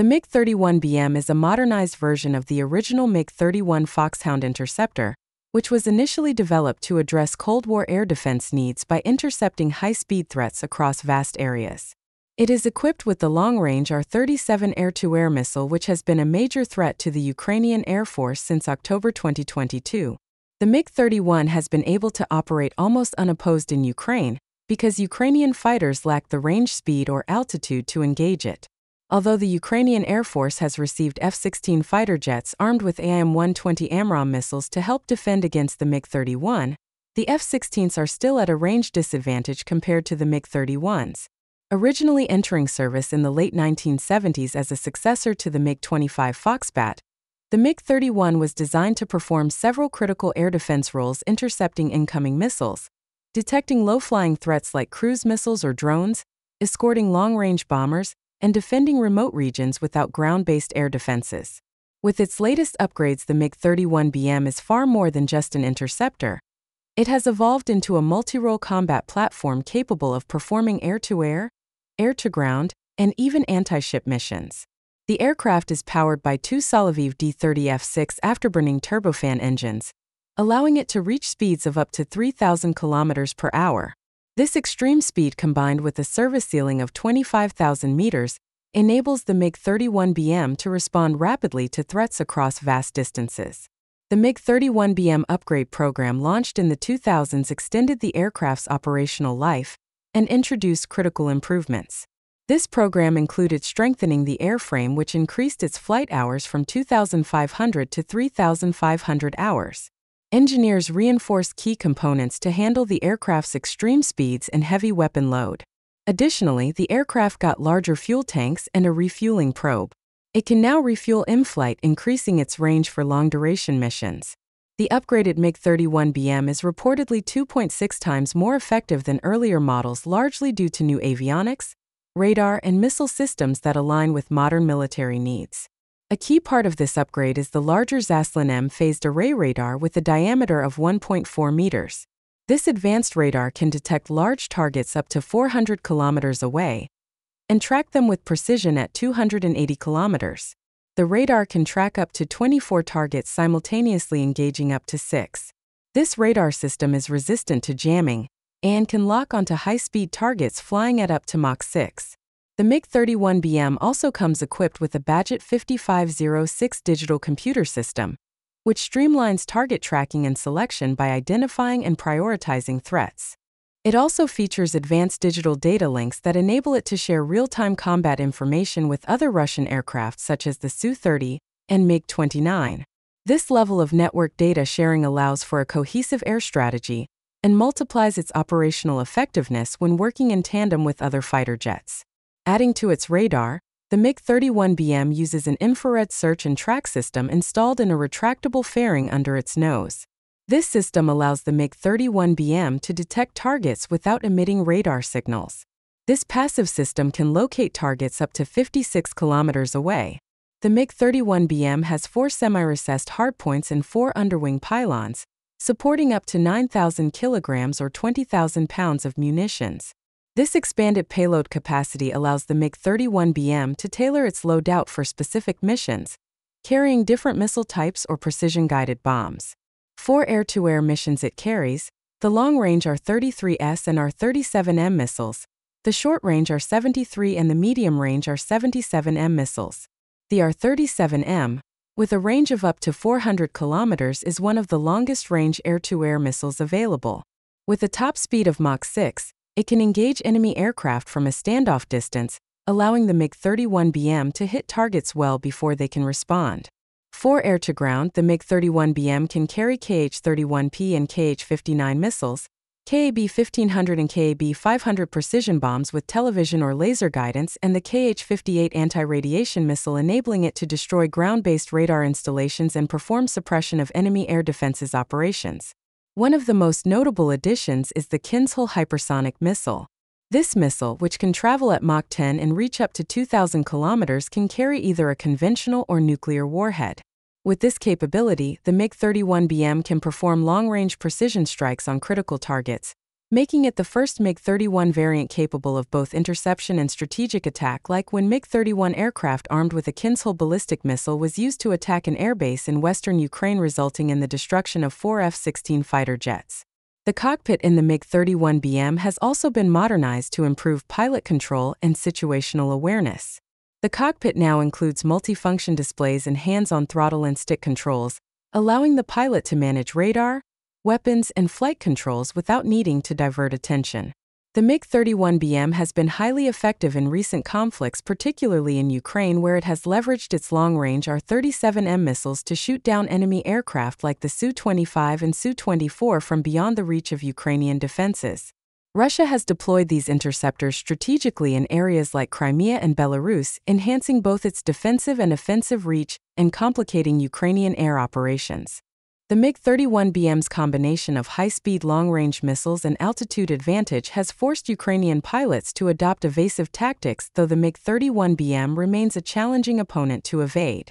The MiG-31BM is a modernized version of the original MiG-31 Foxhound interceptor, which was initially developed to address Cold War air defense needs by intercepting high-speed threats across vast areas. It is equipped with the long-range R-37 air-to-air missile which has been a major threat to the Ukrainian Air Force since October 2022. The MiG-31 has been able to operate almost unopposed in Ukraine because Ukrainian fighters lack the range speed or altitude to engage it. Although the Ukrainian Air Force has received F-16 fighter jets armed with AIM-120 AMRAAM missiles to help defend against the MiG-31, the F-16s are still at a range disadvantage compared to the MiG-31s. Originally entering service in the late 1970s as a successor to the MiG-25 Foxbat, the MiG-31 was designed to perform several critical air defense roles intercepting incoming missiles, detecting low-flying threats like cruise missiles or drones, escorting long-range bombers, and defending remote regions without ground-based air defenses. With its latest upgrades the MiG-31BM is far more than just an interceptor. It has evolved into a multi-role combat platform capable of performing air-to-air, air to ground, and even anti ship missions. The aircraft is powered by two Soloviev D 30 F6 afterburning turbofan engines, allowing it to reach speeds of up to 3,000 km per hour. This extreme speed combined with a service ceiling of 25,000 meters enables the MiG-31BM to respond rapidly to threats across vast distances. The MiG-31BM upgrade program launched in the 2000s extended the aircraft's operational life, and introduced critical improvements. This program included strengthening the airframe, which increased its flight hours from 2,500 to 3,500 hours. Engineers reinforced key components to handle the aircraft's extreme speeds and heavy weapon load. Additionally, the aircraft got larger fuel tanks and a refueling probe. It can now refuel in flight, increasing its range for long duration missions. The upgraded MiG-31BM is reportedly 2.6 times more effective than earlier models largely due to new avionics, radar, and missile systems that align with modern military needs. A key part of this upgrade is the larger Zaslon M phased array radar with a diameter of 1.4 meters. This advanced radar can detect large targets up to 400 kilometers away and track them with precision at 280 kilometers the radar can track up to 24 targets simultaneously engaging up to 6. This radar system is resistant to jamming and can lock onto high-speed targets flying at up to Mach 6. The MiG-31BM also comes equipped with a Baget 5506 digital computer system, which streamlines target tracking and selection by identifying and prioritizing threats. It also features advanced digital data links that enable it to share real time combat information with other Russian aircraft such as the Su 30 and MiG 29. This level of network data sharing allows for a cohesive air strategy and multiplies its operational effectiveness when working in tandem with other fighter jets. Adding to its radar, the MiG 31BM uses an infrared search and track system installed in a retractable fairing under its nose. This system allows the MiG-31BM to detect targets without emitting radar signals. This passive system can locate targets up to 56 kilometers away. The MiG-31BM has four semi-recessed hardpoints and four underwing pylons, supporting up to 9,000 kilograms or 20,000 pounds of munitions. This expanded payload capacity allows the MiG-31BM to tailor its loadout for specific missions, carrying different missile types or precision-guided bombs. For air-to-air missions it carries, the long-range R-33S and R-37M missiles, the short-range R-73 and the medium-range R-77M missiles. The R-37M, with a range of up to 400 kilometers is one of the longest-range air-to-air missiles available. With a top speed of Mach 6, it can engage enemy aircraft from a standoff distance, allowing the MiG-31BM to hit targets well before they can respond. For air to ground, the MiG 31BM can carry KH 31P and KH 59 missiles, KAB 1500 and KAB 500 precision bombs with television or laser guidance, and the KH 58 anti radiation missile, enabling it to destroy ground based radar installations and perform suppression of enemy air defenses operations. One of the most notable additions is the Kinzhal hypersonic missile. This missile, which can travel at Mach 10 and reach up to 2,000 kilometers, can carry either a conventional or nuclear warhead. With this capability, the MiG-31BM can perform long-range precision strikes on critical targets, making it the first MiG-31 variant capable of both interception and strategic attack like when MiG-31 aircraft armed with a Kinzhal ballistic missile was used to attack an airbase in western Ukraine resulting in the destruction of four F-16 fighter jets. The cockpit in the MiG-31BM has also been modernized to improve pilot control and situational awareness. The cockpit now includes multifunction displays and hands-on throttle and stick controls, allowing the pilot to manage radar, weapons, and flight controls without needing to divert attention. The MiG-31BM has been highly effective in recent conflicts, particularly in Ukraine where it has leveraged its long-range R-37M missiles to shoot down enemy aircraft like the Su-25 and Su-24 from beyond the reach of Ukrainian defenses. Russia has deployed these interceptors strategically in areas like Crimea and Belarus, enhancing both its defensive and offensive reach and complicating Ukrainian air operations. The MiG-31BM's combination of high-speed long-range missiles and altitude advantage has forced Ukrainian pilots to adopt evasive tactics though the MiG-31BM remains a challenging opponent to evade.